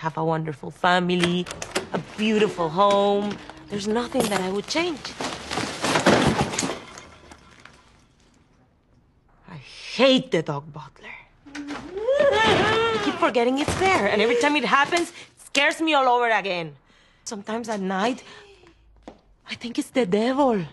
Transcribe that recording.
have a wonderful family, a beautiful home. There's nothing that I would change. I hate the dog butler. I keep forgetting it's there, and every time it happens, it scares me all over again. Sometimes at night, I think it's the devil.